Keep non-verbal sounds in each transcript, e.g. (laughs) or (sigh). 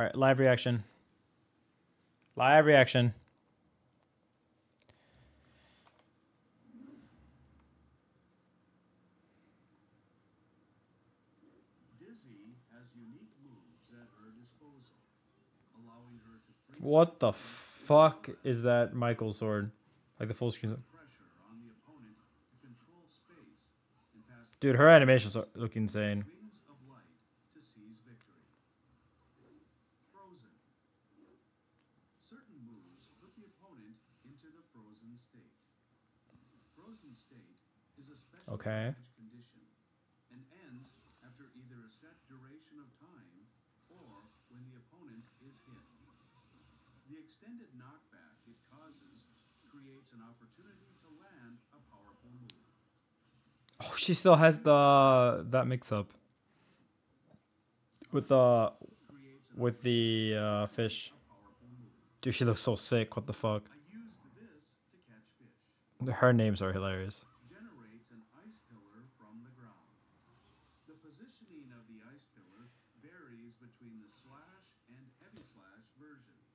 All right, live reaction. Live reaction. Dizzy has unique moves at her disposal, allowing her to freeze What the fuck is that Michael sword? Like the full screen. pressure on the opponent to control space and pass Dude, her animations look insane. wings of light to seize victory. Frozen. Certain moves put the opponent into the frozen state. Frozen state is a special Okay. condition and ends after either a set duration of time or when the opponent is hit. The extended knockback it causes creates an opportunity to land a powerful move. Oh, she still has the that mix up with the with the uh, fish. Dude, she looks so sick. What the fuck? I used this to catch fish. Her names are hilarious. Generates an ice pillar from the positioning of the ice pillar varies between the slash and heavy slash versions.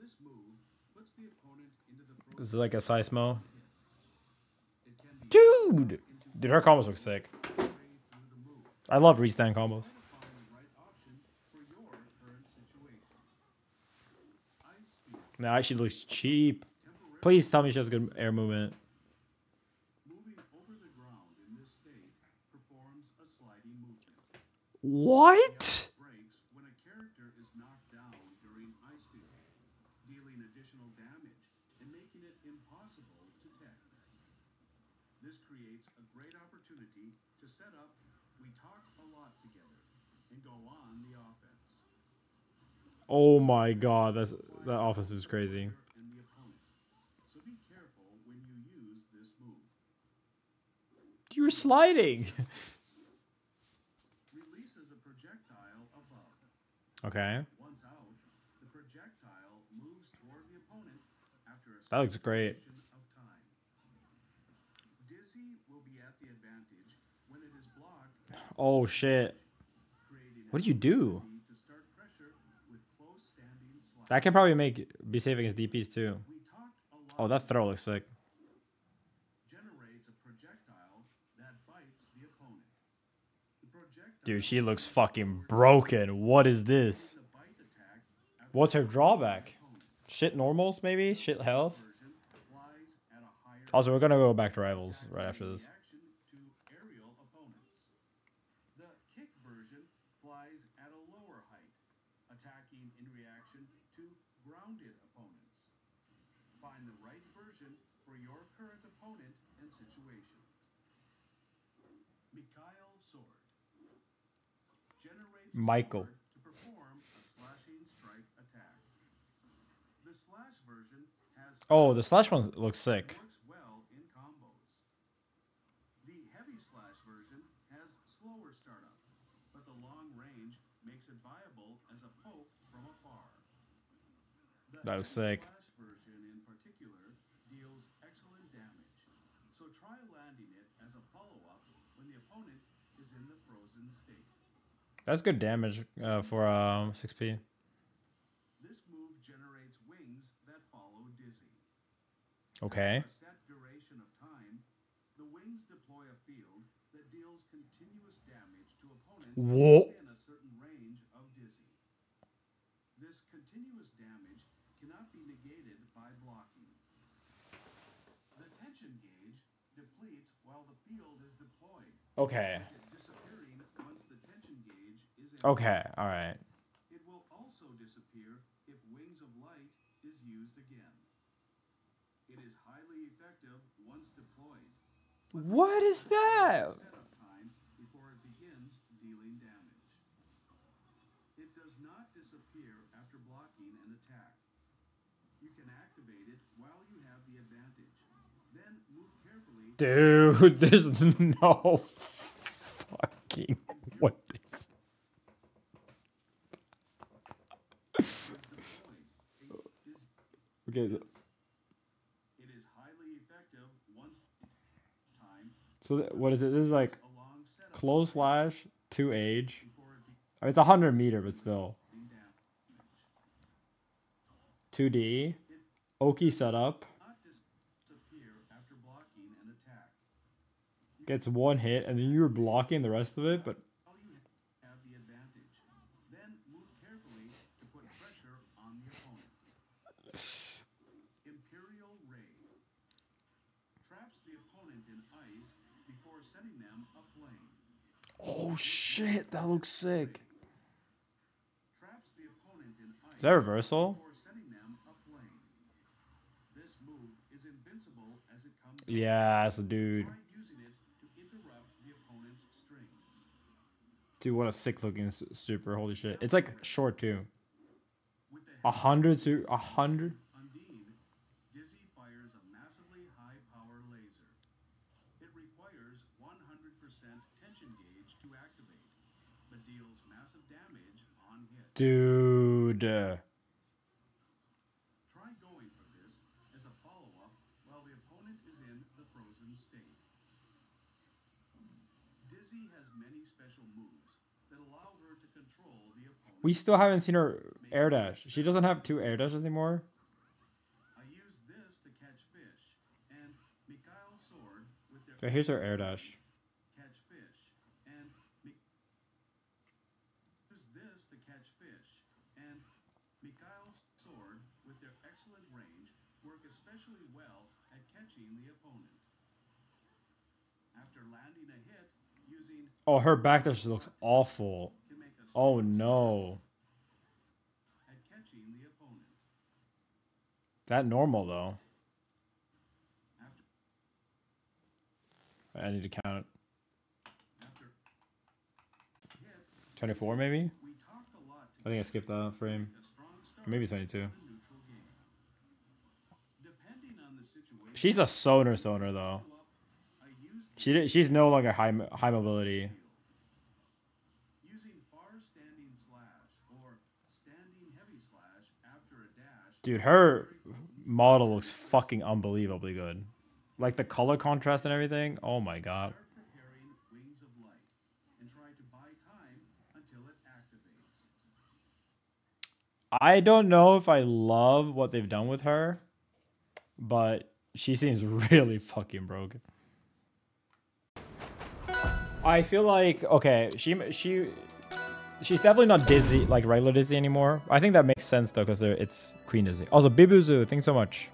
This move puts the opponent into the frozen This is like a Seismo. It Dude! Dude, her combos look sick. way through the move. I love restand combos. Try to find the right option for your current situation. Ice speed. Nah, she looks cheap. Please tell me she has good air movement. Moving over the ground in this state performs a sliding movement. What? when a character is knocked down during ice field, dealing additional damage and making it impossible to tech. This creates a great opportunity to set up we talk a lot together and go on the offense. Oh my god, that's that office is crazy. And the opponent. So be careful when you use this move. You're sliding. Releases a projectile above. Okay. Once out, the projectile moves toward the opponent after a That looks great. of time. Dizzy will be at the advantage when it is blocked, Oh shit. What do you do? an opportunity to start pressure with close That can probably make be safe against DPs too. Oh, that throw looks sick. Dude, she looks fucking broken. What is this? What's her drawback? Shit normals maybe? Shit health? Also, we're gonna go back to rivals right after this. Attacking in reaction to grounded opponents. Find the right version for your current opponent and situation. Mikhail Sword generates Michael. to perform a slashing strike attack. The slash version has Oh, the slash one looks sick. works well in combos. The heavy slash version has slower startup, but the long range makes it viable as a poke from afar. The That was sick. version in particular deals excellent damage, so try landing it as a follow-up when the opponent is in the frozen state. That's good damage uh, for um 6p. This move generates wings that follow Dizzy. Okay. a set duration of time, the wings deploy a field that deals continuous damage to opponents Whoa. within a certain range of Dizzy. This continuous damage cannot be negated by blocking. The tension gauge depletes while the field is deployed, Okay. disappearing once the tension gauge is. Okay. All right. It will also disappear if Wings of Light is used again. It is highly effective once deployed. What is that? Setup time before it begins dealing damage. It does not disappear after blocking an attack. You can activate it while you have the advantage. Then move carefully Dude, (laughs) there's no fucking what is deployed. It is, Okay, so- so th- what is it? This is like close slash to age. I mean, it's a hundred meter, but still. 2D. Oki setup. Not disappear after blocking an attack. Gets one hit, and then you're blocking the rest of it, but While you have the advantage, then move carefully to put pressure on the opponent. Imperial Ray traps the opponent in ice before sending them aflame. Oh shit, that looks sick. Traps the opponent in ice Is that reversal? before sending them aflame. This move is invincible as it comes out. Yes, dude. Try using it to interrupt the opponent's strings. Dude, what a sick looking super. Holy shit. It's like short too. A hundred su a hundred. Undine, Dizzy fires a massively high power laser. It requires 100% tension gauge to activate, but deals massive damage on hit. Dude. uh, Try going for this as a follow up while the opponent is in the frozen state. Dizzy has many special moves that allow her to control the opponent. We still haven't seen her air dash. She doesn't have two air dashes anymore. I use this to catch fish, and Mikhail's sword with their So here's her air dash. catch fish, and Mi- use this to catch fish, and Mikhail's sword with their excellent range work especially well at catching the opponent. After landing a hit, Oh, her back dash looks awful. Oh no. That normal though. I need to count it. 24 maybe? I think I skipped that frame. Maybe 22. to the neutral game. Depending on the situation, She's a zoner zoner though. She she's no longer high high mobility. using far standing slash or standing heavy slash after a dash. Dude, her model looks fucking unbelievably good. Like the color contrast and everything. Oh my god. Start preparing wings of light and try to buy time until it activates. I don't know if I love what they've done with her, but she seems (laughs) really fucking broken. I feel like okay, she she she's definitely not Dizzy like regular Dizzy anymore. I think that makes sense though because it's Queen Dizzy. Also, Bibuzu, thanks so much.